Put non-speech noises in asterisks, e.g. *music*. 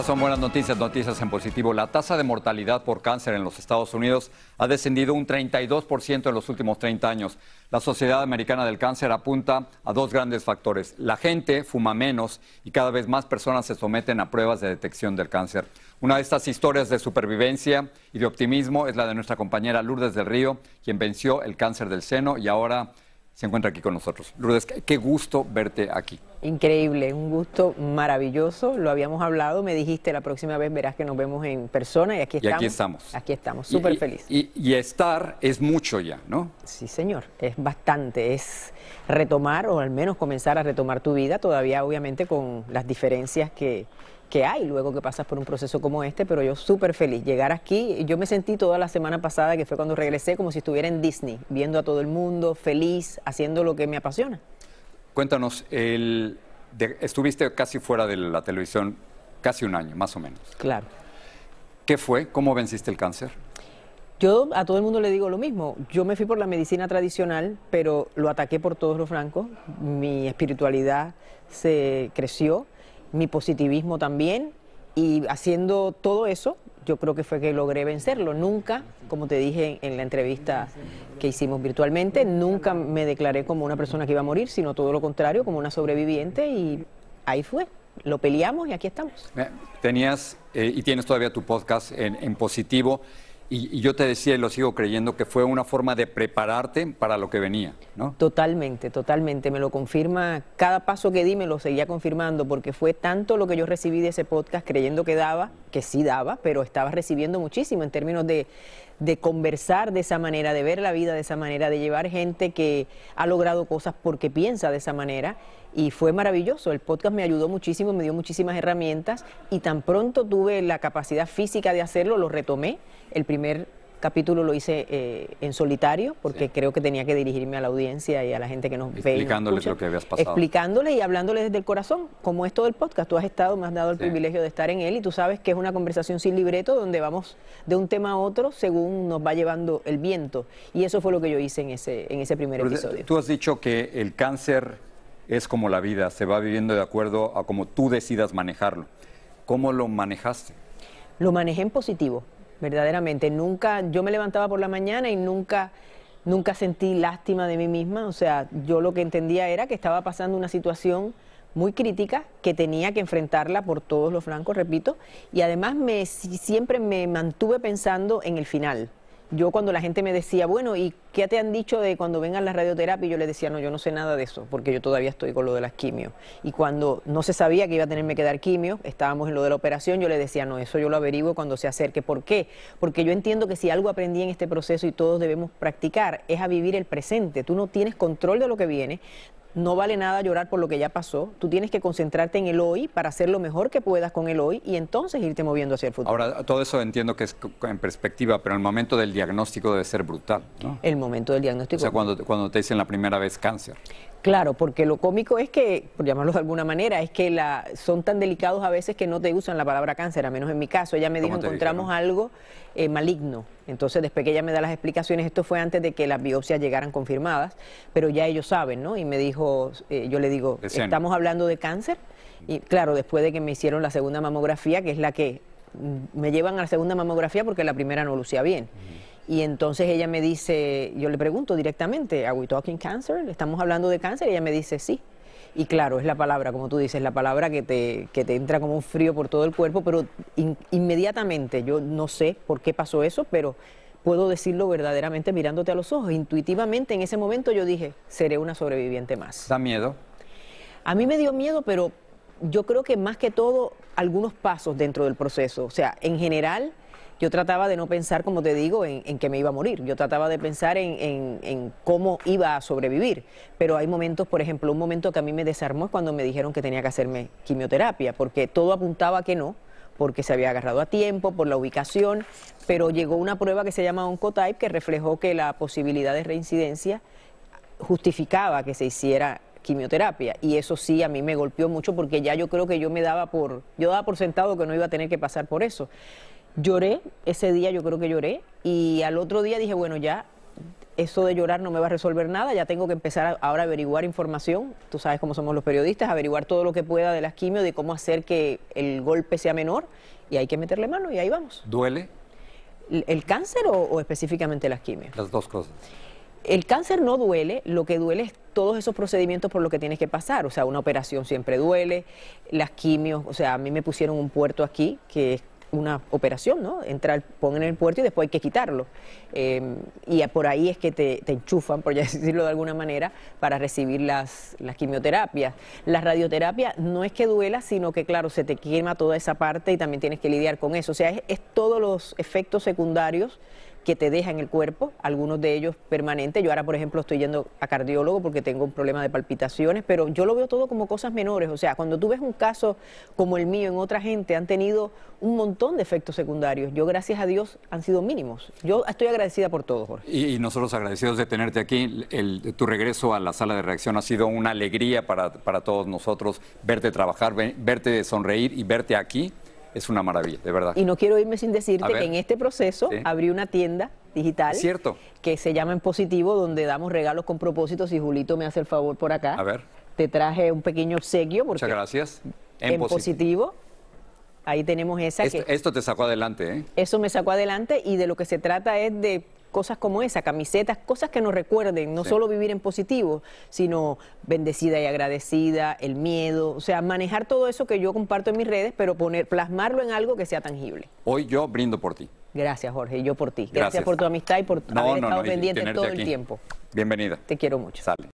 Estas son buenas noticias, noticias en positivo. La tasa de mortalidad por cáncer en los Estados Unidos ha descendido un 32% en los últimos 30 años. La Sociedad Americana del Cáncer apunta a dos grandes factores. La gente fuma menos y cada vez más personas se someten a pruebas de detección del cáncer. Una de estas historias de supervivencia y de optimismo es la de nuestra compañera Lourdes del Río, quien venció el cáncer del seno y ahora se encuentra aquí con nosotros. Lourdes, qué gusto verte aquí. Increíble, un gusto maravilloso. Lo habíamos hablado, me dijiste la próxima vez verás que nos vemos en persona y aquí estamos. Y aquí estamos. Aquí estamos, súper feliz. Y, estar es mucho ya, ¿no? Sí, señor, es bastante. Es retomar o al menos comenzar a retomar tu vida, todavía obviamente con las diferencias que, que hay luego que pasas por un proceso como este, pero yo súper feliz. Llegar aquí, yo me sentí toda la semana pasada, que fue cuando regresé, como si estuviera en Disney, viendo a todo el mundo, feliz, haciendo lo que me apasiona. Cuéntanos, el, estuviste casi fuera de la televisión casi un año, más o menos. Claro. ¿Qué fue? ¿Cómo venciste el cáncer? Yo a todo el mundo le digo lo mismo. Yo me fui por la medicina tradicional, pero lo ataqué por todos los francos. Mi espiritualidad se creció mi positivismo también y haciendo todo eso, yo creo que fue que logré vencerlo. Nunca, como te dije en la entrevista que hicimos virtualmente, nunca me declaré como una persona que iba a morir, sino todo lo contrario, como una sobreviviente y ahí fue. Lo peleamos y aquí estamos. Tenías eh, y tienes todavía tu podcast en, en positivo. Y, yo te decía, y lo sigo creyendo, que fue una forma de prepararte para lo que venía, ¿no? Totalmente, totalmente. Me lo confirma, cada paso que di me lo seguía confirmando, porque fue tanto lo que yo recibí de ese podcast, creyendo que daba, que sí daba, pero estaba recibiendo muchísimo en términos de, de conversar de esa manera, de ver la vida de esa manera, de llevar gente que ha logrado cosas porque piensa de esa manera y fue maravilloso. El podcast me ayudó muchísimo, me dio muchísimas herramientas y tan pronto tuve la capacidad física de hacerlo, lo retomé. El primer capítulo lo hice eh, en solitario porque creo que tenía que dirigirme a la audiencia y a la gente que nos ve. Explicándoles lo que habías pasado. Explicándoles y hablándoles desde el corazón, como es todo el podcast. Tú has estado, me has dado el privilegio de estar en él y tú sabes que es una conversación sin libreto donde vamos de un tema a otro según nos va llevando el viento. Y eso fue lo que yo hice en ese, en ese primer episodio. Tú has dicho que el cáncer es como la vida, se va viviendo de acuerdo a cómo tú decidas manejarlo. ¿Cómo lo manejaste? Lo manejé en positivo, verdaderamente. Nunca, yo me levantaba por la mañana y nunca, nunca sentí lástima de mí misma. O sea, yo lo que entendía era que estaba pasando una situación muy crítica que tenía que enfrentarla por todos los flancos, repito, y además me, siempre me mantuve pensando en el final yo cuando la gente me decía, bueno, ¿y qué te han dicho de cuando vengan las radioterapia? Yo le decía, no, yo no sé nada de eso, porque yo todavía estoy con lo de las quimios. Y cuando no se sabía que iba a tenerme que dar quimio, estábamos en lo de la operación, yo le decía, no, eso yo lo averiguo cuando se acerque. ¿Por qué? Porque yo entiendo que si algo aprendí en este proceso y todos debemos practicar, es a vivir el presente. Tú no tienes control de lo que viene, no vale nada llorar por lo que ya pasó. Tú tienes que concentrarte en el hoy para hacer lo mejor que puedas con el hoy y entonces irte moviendo hacia el futuro. Ahora, todo eso entiendo que es en perspectiva, pero el momento del diagnóstico debe ser brutal, ¿no? El momento del diagnóstico. O sea, cuando, cuando te dicen la primera vez cáncer. Claro, porque lo cómico es que, por llamarlo de alguna manera, es que la, son tan delicados a veces que no te usan la palabra cáncer, a menos en mi caso. Ella me dijo, encontramos algo eh, maligno. Entonces, después que ella me da las explicaciones, esto fue antes de que las biopsias llegaran confirmadas, pero ya ellos saben, ¿no? Y me dijo, eh, yo le digo, ¿estamos hablando de cáncer? Y claro, después de que me hicieron la segunda mamografía, que es la que mm, me llevan a la segunda mamografía porque la primera no lucía bien. Y entonces ella me dice, yo le pregunto directamente, ¿Are we talking cancer? ¿Estamos hablando de cáncer? Y ella me dice, sí. Y claro, es la palabra, como tú dices, la palabra que te, que te entra como un frío por todo el cuerpo, pero inmediatamente, yo no sé por qué pasó eso, pero puedo decirlo verdaderamente mirándote a los ojos. Intuitivamente en ese momento yo dije, seré una sobreviviente más. ¿Da miedo? A mí me dio miedo, pero yo creo que más que todo algunos pasos dentro del proceso. O sea, en general yo trataba de no pensar, como te digo, en, que me iba a morir. Yo trataba de pensar en, cómo iba a sobrevivir. Pero hay momentos, por ejemplo, un momento que a mí me desarmó es cuando me dijeron que tenía que hacerme quimioterapia, porque todo apuntaba que no, porque se había agarrado a tiempo, por la ubicación, pero llegó una prueba que se llama Oncotype que reflejó que la posibilidad de reincidencia justificaba que se hiciera quimioterapia y eso sí a mí me golpeó mucho porque ya yo creo que yo me daba por yo daba por sentado que no iba a tener que pasar por eso Lloré, ese día yo creo que lloré, y al otro día dije, bueno, ya eso de llorar no me va a resolver nada, ya tengo que empezar ahora a averiguar información, tú sabes cómo somos los periodistas, averiguar todo lo que pueda de las quimios, de cómo hacer que el golpe sea menor y hay que meterle mano y ahí vamos. ¿Duele? ¿El, cáncer o, específicamente las quimios? Las dos cosas. El cáncer no duele, lo que duele es todos esos procedimientos por los que tienes que pasar. O sea, una operación siempre duele, las quimios, o sea, a mí me pusieron un puerto aquí que es una operación, ¿no? Entrar, ponen el puerto y después hay que quitarlo. Em, y por ahí es que te, enchufan, por *laughs* decirlo de alguna manera, para recibir las, las quimioterapias. La radioterapia no es que duela, sino que, claro, se te quema toda esa parte y también tienes que lidiar con eso. O sea, es, es todos los efectos secundarios que te deja en el cuerpo, algunos de ellos permanentes. Yo ahora, por ejemplo, estoy yendo a cardiólogo porque tengo un problema de palpitaciones, pero yo lo veo todo como cosas menores. O sea, cuando tú ves un caso como el mío en otra gente, han tenido un montón de efectos secundarios. Yo, gracias a Dios, han sido mínimos. Yo estoy agradecida por todo, Jorge. Y, nosotros agradecidos de tenerte aquí. Tu regreso a la sala de reacción ha sido una alegría para, para todos nosotros, verte trabajar, verte sonreír y verte aquí es una maravilla, de verdad. Y no quiero irme sin decirte que en este proceso abrí una tienda digital cierto. que se llama En Positivo, donde damos regalos con propósitos y Julito me hace el favor por acá. A ver. Te traje un pequeño obsequio. Muchas gracias. En, positivo. Ahí tenemos esa. Esto, esto te sacó adelante, ¿eh? Eso me sacó adelante y de lo que se trata es de cosas como esa, camisetas, cosas que nos recuerden, no solo vivir en positivo, sino bendecida y agradecida, el miedo, o sea, manejar todo eso que yo comparto en mis redes, pero poner, plasmarlo en algo que sea tangible. Hoy yo brindo por ti. Gracias, Jorge, y yo por ti. Gracias, por tu amistad y por haber estado pendiente todo el tiempo. Bienvenida. Te quiero mucho. Sale.